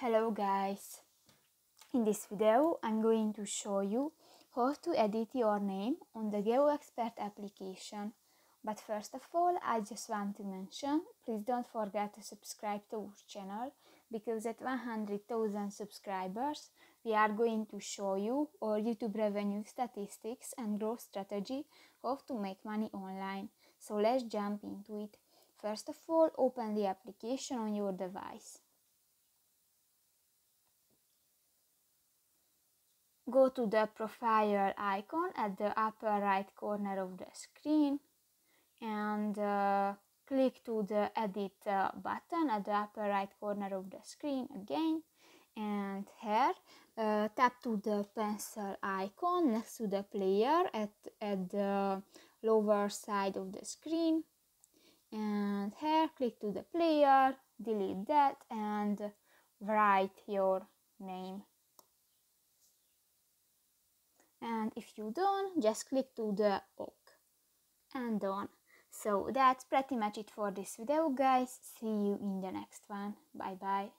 Hello guys! In this video I'm going to show you how to edit your name on the GeoExpert application. But first of all I just want to mention please don't forget to subscribe to our channel because at 100,000 subscribers we are going to show you our YouTube revenue statistics and growth strategy how to make money online. So let's jump into it. First of all open the application on your device. Go to the profile icon at the upper right corner of the screen and uh, click to the edit uh, button at the upper right corner of the screen again and here uh, tap to the pencil icon next to the player at, at the lower side of the screen and here click to the player delete that and write your name and if you don't just click to the OK and done. So that's pretty much it for this video guys. See you in the next one. Bye bye